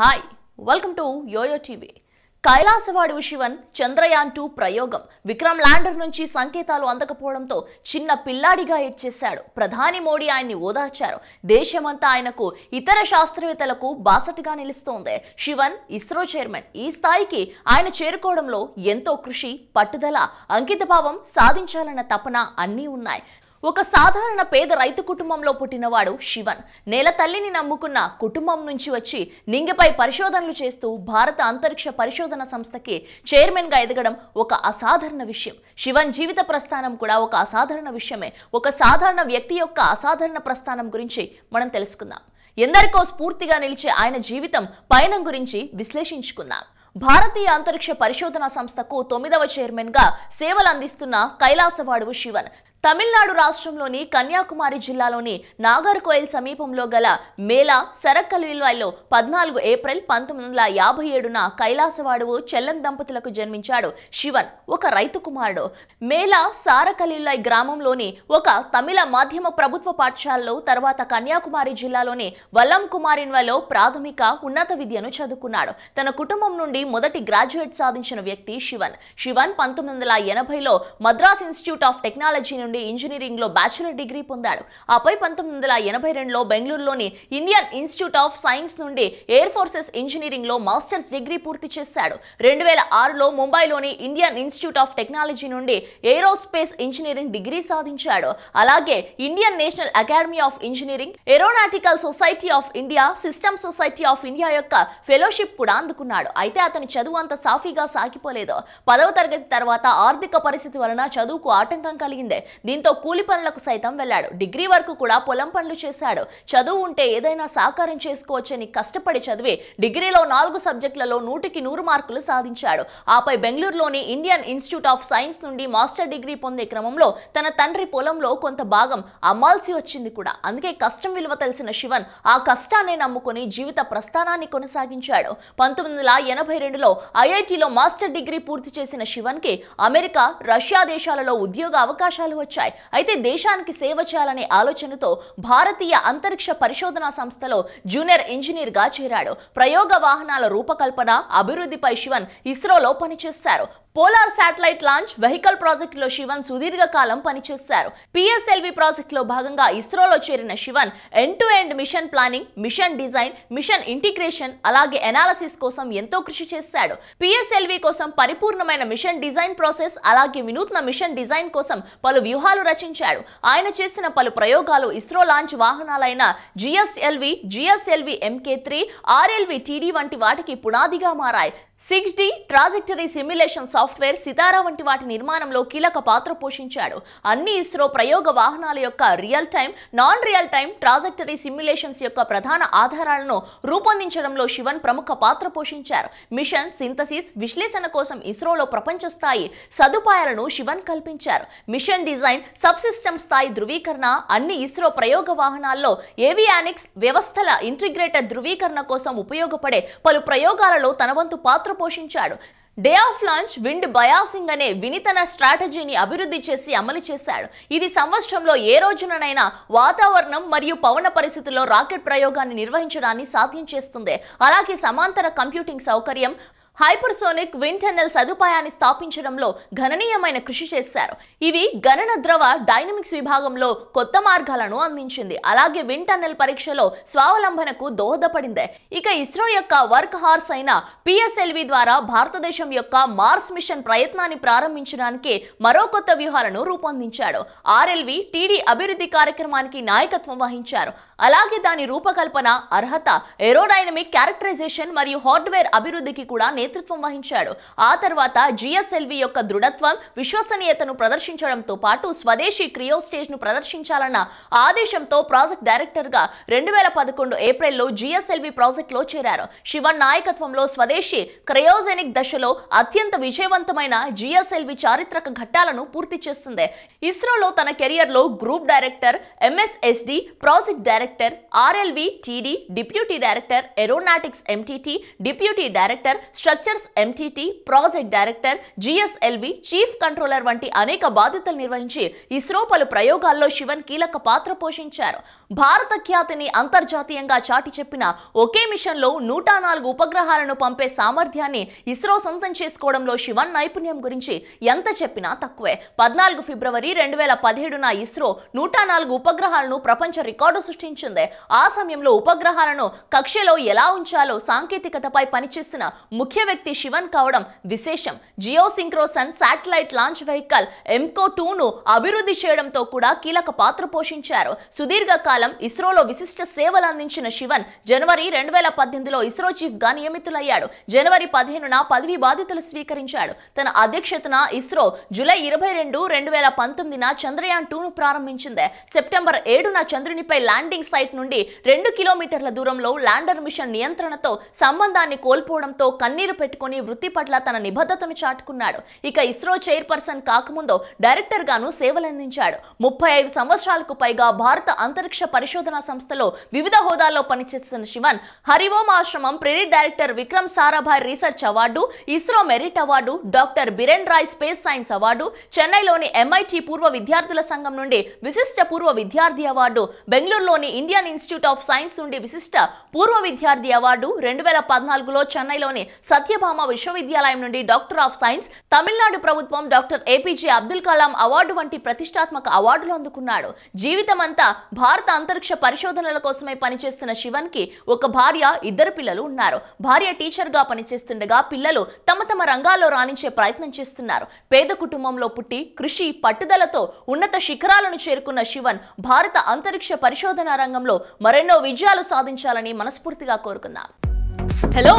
Hi welcome to YOYO TV Kailasavadivoo Sivan Chandrayaan two ప్రయోగం. Vikram lander నుంచి సంకేతాలు అందకపోవడంతో చిన్న పిల్లాడిగా ఏడ్చేశాడు. ప్రధాని మోడీ ఆయన్ని ఓదార్చారు. దేశమంతా ఆయనకు ఇతర శాస్త్రవేత్తలకు బాసటగా నిలుస్తోంది. శివన్ ఇస్రో చైర్మన్ ఈ స్థాయికి ఆయన చేరుకోవడంలో ఎంతో కృషి పట్టుదల అంకితభావం సాధించాలన్న తపన అన్నీ ఉన్నాయి. ఒక సాధారణ పేద రైతు కుటుంబంలో పుట్టినవాడు శివన్. నేల తల్లిని నమ్ముకున్న కుటుంబం నుంచి వచ్చి నింగిపై పరిశోధనలు చేస్తూ భారత అంతరిక్ష పరిశోధన సంస్థకి చైర్మన్గా ఎదగడం ఒక అసాధారణ విషయం. శివన్ జీవిత ప్రస్థానం కూడా ఒక అసాధారణ విషయమే. ఒక సాధారణ వ్యక్తి యొక్క అసాధారణ ప్రస్థానం గురించి మనం తెలుసుకుందాం. ఎందరికో స్ఫూర్తిగా నిలిచే ఆయన జీవితం పయనం గురించి విశ్లేషించుకుందాం. భారతీయ అంతరిక్ష పరిశోధన సంస్థకు తొమ్మిదవ చైర్మన్గా సేవలు అందిస్తున్న కైలాసవాడు శివన్. తమిళనాడు రాష్ట్రంలోని కన్యాకుమారి జిల్లాలోని నాగర్కోయిల్ సమీపంలో గల మేలా సరక్కల్విల్వాయిలో పద్నాలుగు ఏప్రిల్ పంతొమ్మిది వందల యాభై ఏడున కైలాసవాడువు చెల్లం దంపతులకు జన్మించాడు శివన్ ఒక రైతు కుమారుడు. మేలా సారకలిల్వాయ్ గ్రామంలోని ఒక తమిళ మాధ్యమ ప్రభుత్వ పాఠశాలలో తర్వాత కన్యాకుమారి జిల్లాలోని వల్లం కుమారిన్వలో ప్రాథమిక ఉన్నత విద్యను చదువుకున్నాడు. తన కుటుంబం నుండి మొదటి గ్రాడ్యుయేట్ సాధించిన వ్యక్తి శివన్. శివన్ పంతొమ్మిది వందల ఎనభైలో మద్రాస్ ఇన్స్టిట్యూట్ ఆఫ్ టెక్నాలజీ నుండి ఇంజనీరింగ్లో బ్యాచులర్ డిగ్రీ పొందాడు. ఆపై పంతొమ్మిది వందల ఎనభై రెండులో బెంగళూరులోని ఇండియన్ ఇన్స్టిట్యూట్ ఆఫ్ సైన్స్ నుండి ఎయిర్ ఫోర్సెస్ ఇంజనీరింగ్లో మాస్టర్స్ డిగ్రీ పూర్తి చేశాడు. రెండు వేల ఆరులో ముంబైలోని ఇండియన్ ఇన్స్టిట్యూట్ ఆఫ్ టెక్నాలజీ నుండి ఏరోస్పేస్ ఇంజనీరింగ్ డిగ్రీ సాధించాడు. అలాగే Indian National Academy of Engineering Aeronautical Society of India System Society of India యొక్క ఫెలోషిప్ కూడా అందుకున్నాడు. అయితే అతని చదువు అంత సాఫీగా సాగిపోలేదు. పదవ తరగతి తర్వాత ఆర్థిక పరిస్థితి వలన చదువుకు ఆటంకం కలిగింది. దీంతో కూలి పనులకు సైతం వెళ్ళాడు. డిగ్రీ వరకు కూడా పొలం పనులు చేశాడు. చదువు ఉంటే ఏదైనా సాకారం చేసుకోవచ్చని కష్టపడి చదివి డిగ్రీలో నాలుగు సబ్జెక్టులలో నూటికి నూరు మార్కులు సాధించాడు. ఆపై బెంగళూరులోని ఇండియన్ ఇన్స్టిట్యూట్ ఆఫ్ సైన్స్ నుండి మాస్టర్ డిగ్రీ పొందే క్రమంలో తన తండ్రి పొలంలో కొంత భాగం అమ్మాల్సి వచ్చింది కూడా. అందుకే కష్టం విలువ తెలిసిన శివన్ ఆ కష్టాన్ని నమ్ముకుని జీవిత ప్రస్థానాన్ని కొనసాగించాడు. పంతొమ్మిది వందల ఎనభై రెండులో ఐఐటిలో మాస్టర్ డిగ్రీ పూర్తి చేసిన శివన్కి అమెరికా రష్యా దేశాలలో ఉద్యోగ అవకాశాలు వచ్చాయి అయితే దేశానికి సేవ చేయాలనే ఆలోచనతో భారతీయ అంతరిక్ష పరిశోధనా సంస్థలో జూనియర్ ఇంజనీర్గా చేరాడు. ప్రయోగ వాహనాల రూపకల్పన అభివృద్ధిపై శివన్ ఇస్రోలో పనిచేశారు. పోలార్ శాటిలైట్ లాంచ్ వెహికల్ ప్రాజెక్టులో శివన్ సుదీర్ఘ కాలం పనిచేశారు. పిఎస్ఎల్వి ప్రాజెక్టులో భాగంగా ఇస్రోలో చేరిన Sivan end to end mission planning mission design mission integration అలాగే ఎనాలసిస్ కోసం ఎంతో కృషి చేశాడు. పిఎస్ఎల్వి కోసం పరిపూర్ణమైన మిషన్ డిజైన్ ప్రాసెస్ అలాగే వినూత్న మిషన్ డిజైన్ కోసం పలు వ్యూహాలు రచించాడు. ఆయన చేసిన పలు ప్రయోగాలు ISRO launch వాహనాలైన GSLV GSLV MK three RLV TD వంటి వాటికి పునాదిగా మారాయి. Six D trajectory simulation software SITARA వంటి వాటి నిర్మాణంలో కీలక పాత్ర పోషించాడు. అన్ని ఇస్రో ప్రయోగ వాహనాల యొక్క real time non real time trajectory simulations యొక్క ప్రధాన ఆధారాలను రూపొందించడంలో శివన్ ప్రముఖ పాత్ర పోషించారు. మిషన్ సింథసిస్ విశ్లేషణ కోసం ఇస్రోలో ప్రపంచ స్థాయి సదుపాయాలను శివన్ కల్పించారు. మిషన్ డిజైన్ సబ్ సిస్టమ్ స్థాయి ధృవీకరణ అన్ని ఇస్రో ప్రయోగ వాహనాల్లో ఏవియానిక్స్ వ్యవస్థల ఇంటిగ్రేటెడ్ ధృవీకరణ కోసం ఉపయోగపడే పలు ప్రయోగాలలో తన వంతు పాత్ర పోషించాడు. Day of launch wind biasing అనే వినితన స్ట్రాటజీని అభివృద్ధి చేసి అమలు చేశాడు. ఇది సంవత్సరంలో ఏ రోజునైనా వాతావరణం మరియు పవన పరిస్థితుల్లో రాకెట్ ప్రయోగాన్ని నిర్వహించడాన్ని సాధ్యం చేస్తుంది. అలాగే సమాంతర కంప్యూటింగ్ సౌకర్యం హైపర్సోనిక్ విండ్ టన్నెల్ సదుపాయాన్ని స్థాపించడంలో గణనీయమైన కృషి చేశారు. ఇవి గణన ద్రవ డైనమిక్స్ విభాగంలో కొత్త మార్గాలను అందించింది. అలాగే విండ్ టన్నెల్ పరీక్షలో స్వావలంబనకు దోహదపడింది. ఇక ఇస్రో యొక్క వర్క్ హార్స్ అయిన పిఎస్ఎల్వి ద్వారా భారతదేశం యొక్క మార్స్ మిషన్ ప్రయత్నాన్ని ప్రారంభించడానికి మరో కొత్త వ్యూహాలను రూపొందించాడు. ఆర్ఎల్వి టీడీ అభివృద్ధి కార్యక్రమానికి నాయకత్వం వహించారు. అలాగే దాని రూపకల్పన అర్హత ఏరోడైనమిక్ క్యారెక్టరైజేషన్ మరియు హార్డ్వేర్ అభివృద్ధికి కూడా నేతృత్వం వహించాడు. ఆ తర్వాత జిఎస్ఎల్వి యొక్క దృఢత్వం విశ్వసనీయతను ప్రదర్శించడంతో పాటు స్వదేశీ క్రియో స్టేజ్ను ప్రదర్శించాలన్న ఆదేశంతో ప్రాజెక్ట్ డైరెక్టర్గా రెండు వేల పదకొండు ఏప్రిల్లో జిఎస్ఎల్వి ప్రాజెక్ట్లో చేరారు. శివన్ నాయకత్వంలో స్వదేశీ క్రయోజెనిక్ దశలో అత్యంత విజయవంతమైన జిఎస్ఎల్వి చారిత్రక ఘట్టాలను పూర్తి చేస్తుంది. ఇస్రోలో తన కెరియర్లో group director MSSD project director RLV TD deputy director aeronautics MTT deputy director structure structures MTT project director GSLV chief controller వంటి అనేక బాధ్యతలు నిర్వహించి ఇస్రో పలు ప్రయోగాల్లో శివన్ కీలక పాత్ర పోషించారు. భారత ఖ్యాతిని అంతర్జాతీయంగా చాటి చెప్పిన ఒకే మిషన్లో నూట నాలుగు ఉపగ్రహాలను పంపే సామర్థ్యాన్ని ఇస్రో సొంతం చేసుకోవడంలో శివన్ నైపుణ్యం గురించి ఎంత చెప్పినా తక్కువే. పద్నాలుగు ఫిబ్రవరి రెండు వేల పదిహేడున ఇస్రో నూట నాలుగు ఉపగ్రహాలను ప్రపంచ రికార్డు సృష్టించింది. ఆ సమయంలో ఉపగ్రహాలను కక్షలో ఎలా ఉంచాలో సాంకేతికతపై పనిచేసిన ముఖ్య ముఖ్య వ్యక్తి శివన్ కావడం విశేషం. Geosynchronous satellite launch vehicle ఎంకో టూను అభివృద్ధి చేయడంతో కూడా కీలక పాత్ర పోషించారు. సుదీర్ఘకాలం ఇస్రోలో విశిష్ట సేవలు అందించిన శివన్ జనవరి రెండు వేల పద్దెనిమిదిలో ఇస్రో చీఫ్గా నియమితులయ్యాడు. జనవరి పదిహేనున పదవి బాధ్యతలు స్వీకరించాడు. తన అధ్యక్షతన ఇస్రో జూలై ఇరవై రెండు రెండు వేల పంతొమ్మిదిన చంద్రయాన్ టూను ప్రారంభించింది. సెప్టెంబర్ ఏడున చంద్రునిపై ల్యాండింగ్ సైట్ నుండి రెండు కిలోమీటర్ల దూరంలో ల్యాండర్ మిషన్ నియంత్రణతో సంబంధాన్ని కోల్పోవడంతో కన్నీరు పెట్టుకుని వృత్తి పట్ల తన నిబద్ధతను చాటుకున్నాడు. ఇక ఇస్రో చైర్పర్సన్ కాకముందు డైరెక్టర్ గాను సేవలందించాడు. ముప్పై ఐదు సంవత్సరాలకు పైగా భారత అంతరిక్ష పరిశోధన సంస్థలో వివిధ హోదాల్లో పనిచేస్తున్న Sivan Hari Om Ashram Prerit director Vikram Sarabhai research award ISRO merit award doctor Biren Roy space science award చెన్నైలోని ఎంఐటి పూర్వ విద్యార్థుల సంఘం నుండి విశిష్ట పూర్వ విద్యార్థి అవార్డు బెంగళూరులోని ఇండియన్ ఇన్స్టిట్యూట్ ఆఫ్ సైన్స్ నుండి విశిష్ట పూర్వ విద్యార్థి అవార్డు రెండు వేల పద్నాలుగులో చెన్నైలోని సత్యభామ విశ్వవిద్యాలయం నుండి డాక్టర్ ఆఫ్ సైన్స్ తమిళనాడు ప్రభుత్వం doctor APJ Abdul Kalam award వంటి ప్రతిష్టాత్మక అవార్డులు అందుకున్నాడు. జీవితమంతా భారత అంతరిక్ష పరిశోధనల కోసమే పనిచేస్తున్న శివన్కి ఒక భార్య ఇద్దరు పిల్లలు ఉన్నారు. భార్య టీచర్గా పనిచేస్తుండగా పిల్లలు తమ తమ రంగాల్లో రాణించే ప్రయత్నం చేస్తున్నారు. పేద కుటుంబంలో పుట్టి కృషి పట్టుదలతో ఉన్నత శిఖరాలను చేరుకున్న శివన్ భారత అంతరిక్ష పరిశోధన రంగంలో మరెన్నో విజయాలు సాధించాలని మనస్ఫూర్తిగా కోరుకుందాం. హలో!